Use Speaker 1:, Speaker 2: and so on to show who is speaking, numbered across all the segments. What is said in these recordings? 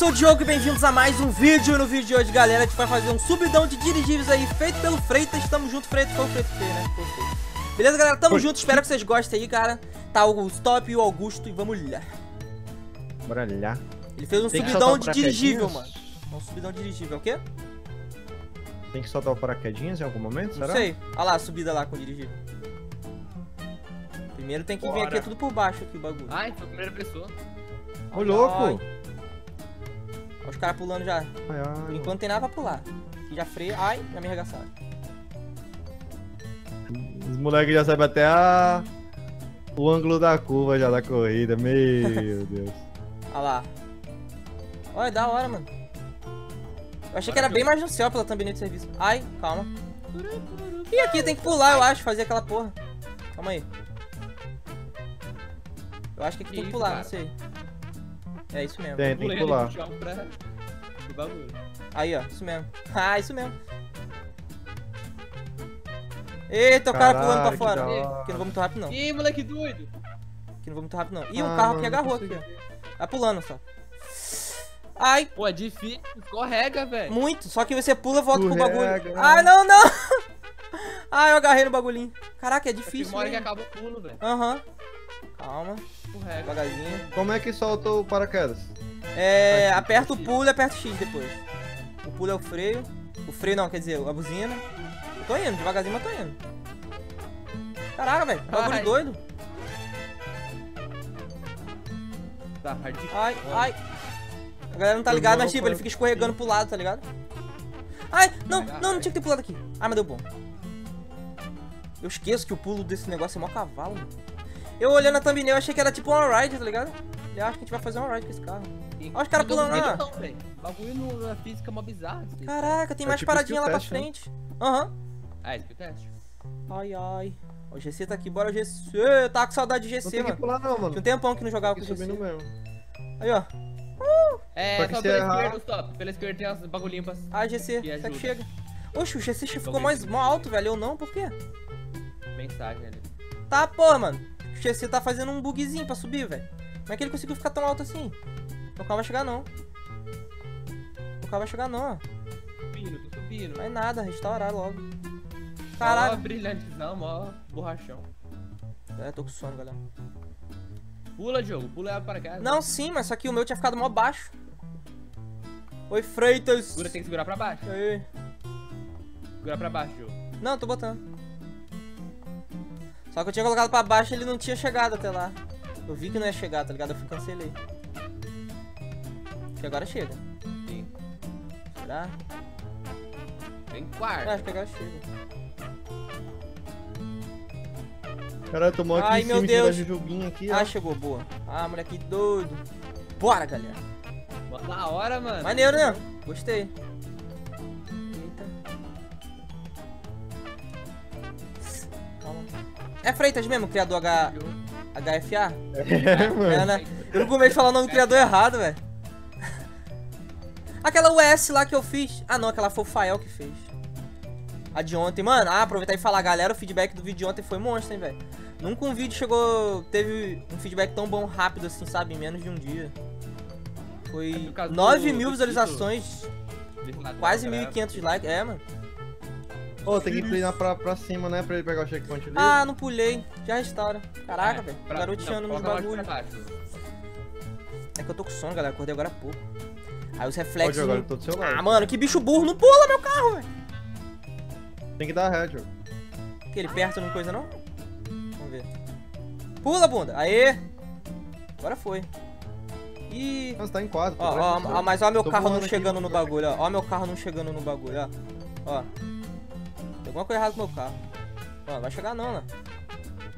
Speaker 1: sou o Diogo e bem-vindos a mais um vídeo. No vídeo de hoje, galera, a gente vai fazer um subidão de dirigíveis aí, feito pelo Freitas. Tamo junto, Freitas. Foi o Freitas que né? Foi o Freitas. Beleza, galera? Tamo
Speaker 2: Foi.
Speaker 1: junto. Espero que vocês gostem aí, cara. Tá o Stop e o Augusto e vamos lá.
Speaker 2: Bora lá.
Speaker 1: Ele fez um
Speaker 2: Tem
Speaker 1: subidão de dirigível, mano. Um subidão de dirigível, o quê?
Speaker 2: Tem que soltar o paraquedinhas em algum momento,
Speaker 1: Não
Speaker 2: será?
Speaker 1: sei. Olha lá a subida lá com o dirigível. Primeiro tem que vir
Speaker 3: Bora.
Speaker 1: aqui tudo por baixo aqui o bagulho.
Speaker 3: Ai, foi a primeira pessoa.
Speaker 2: Ô, louco!
Speaker 1: Olha os caras pulando já.
Speaker 2: Ai, ai,
Speaker 1: Por enquanto não tem nada pra pular. Aqui já freia. Ai, já me arregaçaram.
Speaker 2: Os moleques já sabem até a... o ângulo da curva já da corrida. Meu Deus.
Speaker 1: Olha lá. Olha, da hora, mano. Eu achei que era bem mais no céu pela thumbnail de serviço. Ai, calma. E aqui tem que pular, eu acho, fazer aquela porra. Calma aí. Eu acho que aqui
Speaker 3: Que
Speaker 1: tem que pular,
Speaker 3: cara?
Speaker 1: não sei. É isso mesmo.
Speaker 2: Tem, tem que pular.
Speaker 3: pra...
Speaker 1: Aí, ó, isso mesmo. Ah, isso mesmo. Eita, o cara pulando pra fora.
Speaker 2: que.
Speaker 1: Aqui não vou muito rápido, não.
Speaker 3: Ih, moleque doido.
Speaker 1: Aqui não vou muito rápido, não. Ih, o
Speaker 2: Ah,
Speaker 1: carro aqui agarrou aqui, ó. Vai pulando só. Ai,
Speaker 3: Pô, é difícil. Escorrega, velho.
Speaker 1: Muito, só que você pula e volta pro
Speaker 2: Escorrega,
Speaker 1: bagulho. Ai, não, não! Ai, eu agarrei no bagulhinho. Caraca, é
Speaker 3: Tem
Speaker 1: difícil.
Speaker 3: uma hora que acaba o pulo, velho.
Speaker 1: Aham. Calma,
Speaker 3: Escorrega.
Speaker 1: devagarzinho.
Speaker 2: Como é que solta o paraquedas?
Speaker 1: É, aperta o pulo e aperta o X depois. O pulo é o freio. O freio não, quer dizer, a buzina. Eu tô indo, devagarzinho, mas tô indo. Caraca, velho, bagulho
Speaker 3: Ai.
Speaker 1: doido.
Speaker 3: Tá, hard.
Speaker 1: Ai, ai. A galera não tá ligada, mas tipo, ele fica escorregando pro lado, tá ligado? Ai, não, não, não tinha que ter pulado aqui. Ai, mas deu bom. Eu esqueço que o pulo desse negócio é mó cavalo, mano. Eu olhando a thumbnail, eu achei que era tipo uma ride, tá ligado? Eu acho que a gente vai fazer uma ride com esse carro. Olha os caras
Speaker 3: Não
Speaker 1: pulando lá.
Speaker 3: não. Bagulho na física é mó bizarro. aí.
Speaker 1: Caraca, tem
Speaker 2: É
Speaker 1: mais
Speaker 2: tipo
Speaker 1: paradinha lá
Speaker 2: skill
Speaker 1: pra
Speaker 2: test, né?
Speaker 1: frente. Aham.
Speaker 3: Ah, esse que é o teste.
Speaker 1: Ai, ai. Ó, o GC tá aqui, bora GC. Eu tava com saudade de
Speaker 2: Não
Speaker 1: GC,
Speaker 2: que
Speaker 1: mano.
Speaker 2: pular não, mano.
Speaker 1: Tinha um tempão que não jogava com
Speaker 2: que
Speaker 1: GC.
Speaker 2: subindo mesmo.
Speaker 1: Aí, ó.
Speaker 3: É,
Speaker 2: Só que
Speaker 3: pela esquerda, stop. Pela esquerda tem uns bagulhinhos pra...
Speaker 1: Ah, GC,
Speaker 3: Que
Speaker 1: até que chega. Oxe, o GC ficou mais alto, velho. Eu não, por quê?
Speaker 3: Mensagem ali.
Speaker 1: Tá, porra, mano. O GC tá fazendo um bugzinho pra subir, velho. Como é que ele conseguiu ficar tão alto assim? O carro vai chegar, não. O carro vai chegar, não, ó.
Speaker 3: Subindo, tô subindo.
Speaker 1: Vai nada, restaurar logo. Caralho.
Speaker 3: brilhantezão, mó borrachão.
Speaker 1: É, tô com sono, galera.
Speaker 3: Pula, jogo. Pula e abre para casa.
Speaker 1: Não, sim, mas só que o meu tinha ficado mó baixo. Oi, Freitas.
Speaker 3: Segura, tem que segurar pra baixo.
Speaker 1: Aí.
Speaker 3: Segura pra baixo, jogo.
Speaker 1: Não, tô botando. Só que eu tinha colocado pra baixo e ele não tinha chegado até lá. Eu vi que não ia chegar, tá ligado? Eu fui cancelei. Acho que agora chega.
Speaker 3: Sim.
Speaker 1: Será?
Speaker 3: Vem
Speaker 1: Eu
Speaker 3: quarto.
Speaker 1: acho que agora chega.
Speaker 2: Caralho, tomou aqui
Speaker 1: Ai,
Speaker 2: em
Speaker 1: meu Deus.
Speaker 2: da Jujuguinha aqui,
Speaker 1: Ah,
Speaker 2: ó.
Speaker 1: chegou, boa. Ah, moleque doido. Bora, galera.
Speaker 3: Da hora, mano.
Speaker 1: Maneiro, né? Gostei. É Freitas mesmo, criador H... HFA?
Speaker 2: É, mano.
Speaker 1: É, né? Eu não com medo de falar o nome do criador errado, velho. Aquela US lá que eu fiz. Ah, não, aquela foi o Fael que fez. A de ontem. Mano, ah, aproveitar e falar, galera, o feedback do vídeo de ontem foi monstro, hein, velho. Nunca um vídeo chegou. Teve um feedback tão bom rápido assim, sabe? Em menos de um dia.
Speaker 3: É
Speaker 1: Foi
Speaker 3: causa
Speaker 1: 9
Speaker 3: do-
Speaker 1: mil
Speaker 3: do
Speaker 1: visualizações, quase
Speaker 3: galera.
Speaker 1: 1.500 likes. É, mano.
Speaker 2: Ô, tem que inclinar pra, pra cima, né? Pra ele pegar o checkpoint ali.
Speaker 1: Ah, não pulei. Já restaura. Caraca,
Speaker 3: É,
Speaker 1: velho.
Speaker 3: pra-
Speaker 1: Garoteando
Speaker 3: não,
Speaker 1: nos bagulhos. É que eu tô com sono, galera. Acordei agora há pouco. Aí os
Speaker 2: Pode
Speaker 1: reflexos.
Speaker 2: jogar, eu
Speaker 1: não-
Speaker 2: tô do seu lado.
Speaker 1: Ah, mano, que bicho burro. Não pula meu carro, velho.
Speaker 2: Tem que dar ó.
Speaker 1: Que ele perto não coisa não? Vamos ver. Pula, bunda. Aê. Agora foi. Ih.
Speaker 2: Mas tá em quadro.
Speaker 1: Ó, ó, ó, mas ó meu
Speaker 2: Tô
Speaker 1: carro não
Speaker 2: voando aqui,
Speaker 1: chegando no bagulho, ó. Ó meu carro não chegando no bagulho, ó. Ó. Tem alguma coisa errada com o meu carro. Ó, não vai chegar não, né?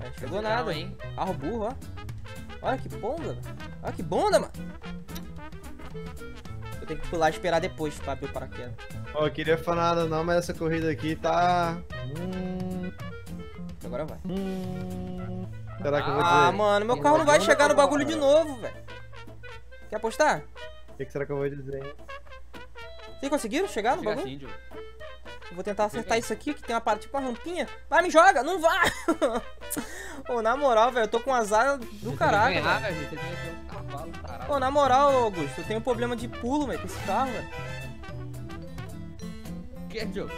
Speaker 1: É, chegou
Speaker 3: Não,
Speaker 1: nada.
Speaker 3: hein?
Speaker 1: Carro burro, ó. Olha que bunda, velho. Olha que bunda, mano. Eu tenho que pular e esperar depois pra abrir o paraquedas.
Speaker 2: Ó, eu queria falar nada não, mas essa corrida aqui tá... Hum...
Speaker 1: Agora vai.
Speaker 2: Hum... Será que eu vou
Speaker 1: Ah,
Speaker 2: dizer?
Speaker 1: mano, meu carro não vai chegar no bagulho de novo, velho. Quer apostar?
Speaker 2: O que, que será que eu vou dizer, hein?
Speaker 1: Vocês conseguiram chegar no bagulho? Vou tentar acertar isso aqui, que tem uma parte tipo uma rampinha. Vai, me joga! Não vai! Ô, na moral, velho, eu tô com azar do caralho,
Speaker 3: Ganhar,
Speaker 1: velho.
Speaker 3: Você tem que ter um cavalo, caralho.
Speaker 1: Pô, na moral, Augusto, eu tenho um problema de pulo, velho, com esse carro, velho.
Speaker 3: Que é, Diogo?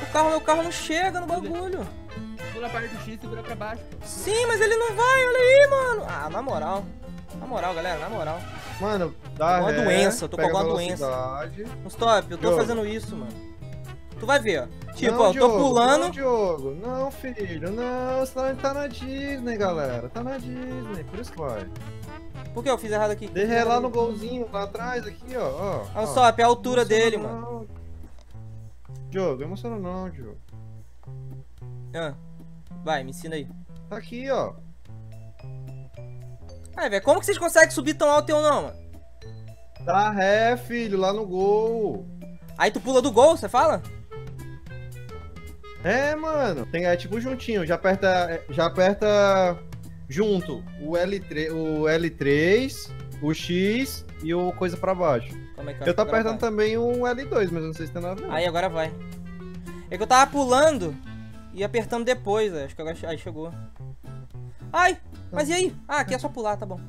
Speaker 1: O carro, meu carro não chega no bagulho.
Speaker 3: Pula a parte do X e segura pra baixo, pô.
Speaker 1: Sim, mas ele não vai, olha aí, mano. Ah, na moral. Na moral, galera, na moral.
Speaker 2: Mano, dá
Speaker 1: Alguma
Speaker 2: ré,
Speaker 1: doença, eu tô com
Speaker 2: pega
Speaker 1: alguma doença.
Speaker 2: velocidade.
Speaker 1: Stop, eu tô
Speaker 2: Diogo.
Speaker 1: fazendo isso, mano. Tu vai ver, ó. Tipo,
Speaker 2: Não,
Speaker 1: ó, eu tô
Speaker 2: Diogo,
Speaker 1: pulando.
Speaker 2: Não, Diogo. Não, filho. Não, senão ele tá na Disney, galera. Tá na Disney, por isso que vai.
Speaker 1: Por que eu fiz errado aqui?
Speaker 2: Ré lá no golzinho, lá atrás, aqui, ó. ó,
Speaker 1: Ah, o
Speaker 2: ó.
Speaker 1: stop, é a altura dele, mano.
Speaker 2: não. Diogo, emociona não, Diogo.
Speaker 1: Ah, vai, me ensina aí.
Speaker 2: Tá aqui, ó.
Speaker 1: Ai, velho, como que vocês conseguem subir tão alto eu não, mano?
Speaker 2: Dá ré, filho, lá no gol.
Speaker 1: Aí tu pula do gol, você fala?
Speaker 2: É, mano. Tem, é tipo juntinho. Já aperta, já aperta junto o L3, o L3, o X e o coisa pra baixo.
Speaker 1: Como é que
Speaker 2: Eu tô apertando
Speaker 1: vai?
Speaker 2: também o L2, mas não sei se tem nada a ver.
Speaker 1: Aí agora vai. É que eu tava pulando e apertando depois, acho que agora aí chegou. Ai, mas e aí? Ah, aqui é só pular, tá bom.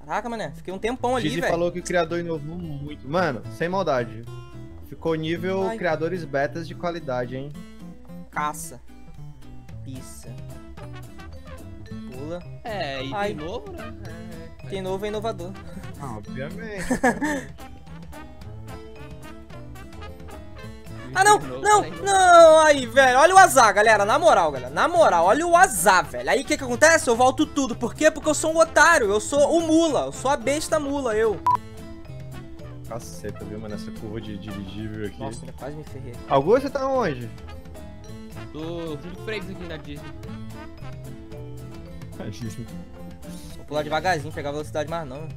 Speaker 1: Caraca, mané, fiquei um tempão ali, velho.
Speaker 2: falou que o criador inovou muito. Mano, sem maldade. Ficou nível
Speaker 1: Ai.
Speaker 2: criadores betas de qualidade, hein?
Speaker 1: Caça. Pissa. Pula.
Speaker 3: É, e
Speaker 1: Ai.
Speaker 3: de novo, né? É,
Speaker 1: Quem novo é inovador.
Speaker 2: Ah, obviamente.
Speaker 1: Ah, não, não,
Speaker 3: né?
Speaker 1: não, aí, velho, olha o azar, galera, na moral, galera, na moral, olha o azar, velho, aí o que que acontece? Eu volto tudo, por quê? Porque eu sou um otário, eu sou o mula, eu sou a besta mula, eu.
Speaker 2: Caceta, viu, mano? Essa curva de dirigível aqui.
Speaker 1: Nossa, eu quase me ferrei.
Speaker 2: Augusto, você tá onde?
Speaker 3: Tô junto com aqui na Disney.
Speaker 1: Vou pular devagarzinho, pegar velocidade mais não.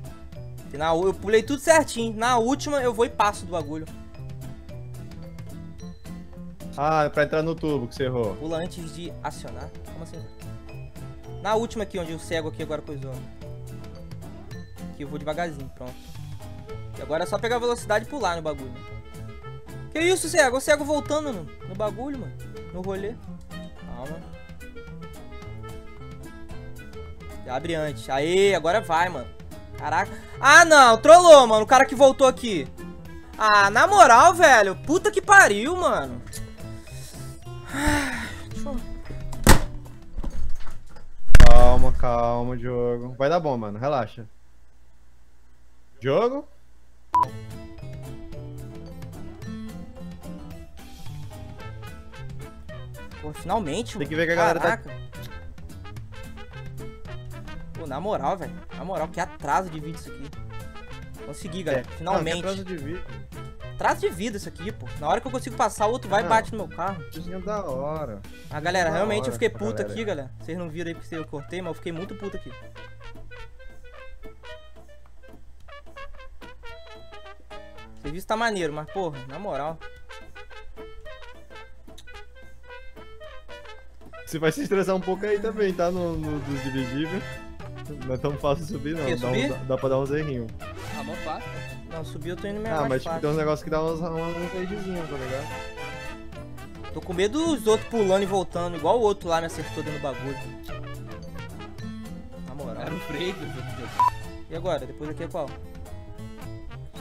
Speaker 1: Porque na, eu pulei tudo certinho, na última eu vou e passo do bagulho.
Speaker 2: Ah, é pra entrar no tubo que você errou.
Speaker 1: Pula antes de acionar, como assim? Na última aqui, onde o cego aqui agora coisou. Aqui eu vou devagarzinho, pronto. E agora é só pegar velocidade e pular no bagulho. Que isso, cego? O cego voltando no, no bagulho, mano. No rolê. Calma. Já abre antes. Aê, agora vai, mano. Caraca. Ah, não. Trollou, mano. O cara que voltou aqui. Ah, na moral, velho. Puta que pariu, mano.
Speaker 2: Calma, calma, Diogo. Vai dar bom, mano. Relaxa. Diogo?
Speaker 1: Pô, finalmente,
Speaker 2: Tem que ver que a galera tá-
Speaker 1: Caraca. Pô, na moral, velho. Na moral, que atraso de vídeo isso aqui. Consegui, galera.
Speaker 2: Não, que
Speaker 1: Finalmente.
Speaker 2: atraso de vídeo.
Speaker 1: Atraso de vida isso aqui, pô. Na hora que eu consigo passar, o outro vai e
Speaker 2: Não.
Speaker 1: bate no meu carro.
Speaker 2: Videozinho da hora.
Speaker 1: Ah, galera,
Speaker 2: Da
Speaker 1: realmente
Speaker 2: hora
Speaker 1: eu fiquei puto
Speaker 2: galera
Speaker 1: aqui, galera. Vocês não viram aí porque eu cortei, mas eu fiquei muito puto aqui. Serviço tá maneiro, mas porra, na moral.
Speaker 2: Você vai se estressar um pouco aí também, tá? No, no dos dirigíveis. Não é tão fácil subir, não.
Speaker 1: Quer
Speaker 2: Dá,
Speaker 1: subir?
Speaker 2: Um, dá pra dar uns errinhos.
Speaker 3: Ah, mó fácil.
Speaker 1: Não, subir eu tô indo meio
Speaker 2: Ah,
Speaker 1: mais
Speaker 2: mas tipo,
Speaker 1: fácil.
Speaker 2: tem uns negócios que dá uns, uns tá ligado?
Speaker 1: Tô com medo dos outros pulando e voltando, igual o outro lá me acertou dentro do bagulho. Na moral.
Speaker 3: Era o Freitas.
Speaker 1: E agora? Depois aqui é qual?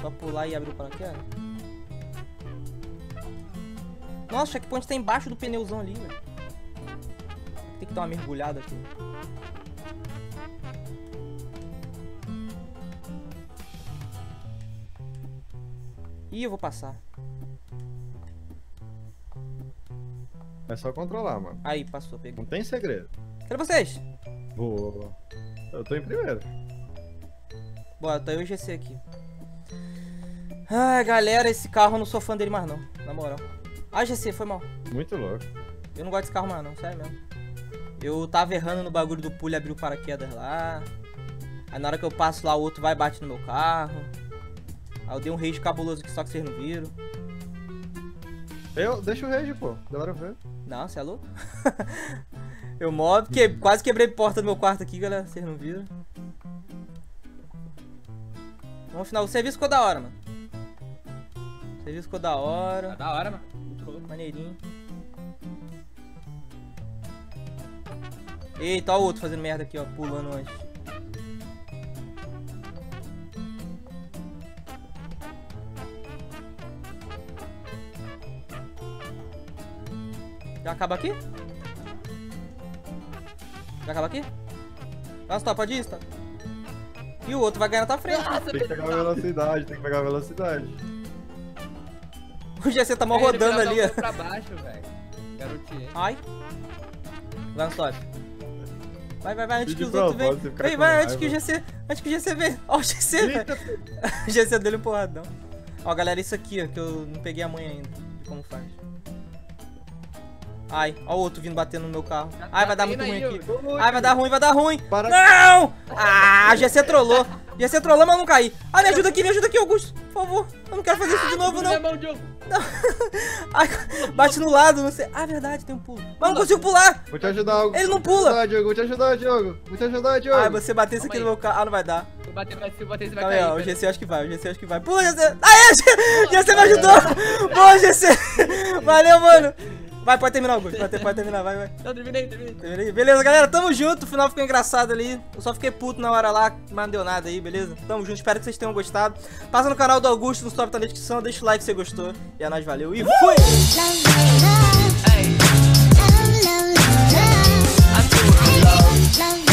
Speaker 1: Só pular e abrir o paraquedas? Nossa, o checkpoint tá embaixo do pneuzão ali, velho. Tem que dar uma mergulhada aqui. Ih, eu vou passar.
Speaker 2: É só controlar, mano.
Speaker 1: Aí, passou, peguei.
Speaker 2: Não tem segredo.
Speaker 1: Cadê vocês?
Speaker 2: Boa. Eu tô em primeiro.
Speaker 1: Bora, tá eu e o GC aqui. Ai, galera, esse carro eu não sou fã dele mais não, na moral. Ah, GC, foi mal.
Speaker 2: Muito louco.
Speaker 1: Eu não gosto desse carro mais não, sério mesmo. Eu tava errando no bagulho do pulo e abrir o paraquedas lá. Aí na hora que eu passo lá, o outro vai e bate no meu carro. Aí eu dei um rage cabuloso aqui, só que vocês não viram.
Speaker 2: Eu, deixa o rage, pô. Da hora ver.
Speaker 1: Não, você é louco? eu mob, que, quase quebrei a porta do meu quarto aqui, galera. Vocês não viram. No final, o serviço ficou da hora, mano. Serviço ficou da
Speaker 3: Tá
Speaker 1: hora.
Speaker 3: da hora, mano. Muito louco.
Speaker 1: Maneirinho. Eita, ó o outro fazendo merda aqui, ó. Pulando antes. Já acaba aqui? Já acaba aqui? Nossa, tá, pode ir, tá? E o outro vai ganhar na tua frente.
Speaker 3: Nossa,
Speaker 2: Tem que pegar a velocidade, tem que pegar a velocidade.
Speaker 1: O GC tá mal rodando ali,
Speaker 3: a
Speaker 1: ó.
Speaker 3: mão pra baixo, velho. Garotinho.
Speaker 1: Ai. Vai no stop. Vai, vai, vai, antes que os outros venham. Vem, vai, antes que o GC. Antes que o GC venha. Ó, o GC, velho. O GC dele porradão. Ó, galera, isso aqui, ó, que eu não peguei a manha ainda. De como faz. Ai, ó o outro vindo batendo no meu carro. Ai, vai dar muito ruim aqui. Ai, vai dar ruim, vai dar ruim.
Speaker 2: Para-
Speaker 1: Não! Ah, GC trollou. GC trollou, mas eu não caí. Ah, me ajuda aqui, me ajuda aqui, Augusto. Por favor. Eu não quero fazer isso de novo, não.
Speaker 3: a mão, Diogo.
Speaker 1: Ai, bate no lado, não sei. Ah, verdade, tem um pulo. Mas eu não consigo pular.
Speaker 2: Vou te ajudar, Hugo.
Speaker 1: Ele não
Speaker 2: Vou te
Speaker 1: pula.
Speaker 2: ajudar, Diogo. Vou te ajudar, Diogo. Vou te ajudar, Diogo.
Speaker 1: Ai, você bater isso aqui no meu carro. Ah, não vai dar
Speaker 3: bater pra cima, bater, você vai
Speaker 1: Calma o GC acho que vai, o GC acho que vai. Pô, GC! Aê, GC, GC me ajudou! Boa, GC! Valeu, mano! Vai, pode terminar, Augusto. Pode, pode terminar, vai, vai.
Speaker 3: Não, terminei, terminei,
Speaker 1: terminei. Beleza, galera, tamo junto. O final ficou engraçado ali. Eu só fiquei puto na hora lá, mas não deu nada aí, beleza? Tamo junto, espero que vocês tenham gostado. Passa no canal do Augusto, no top tá na descrição. Deixa o like se você gostou. E é nóis, valeu e fui!
Speaker 4: Uh!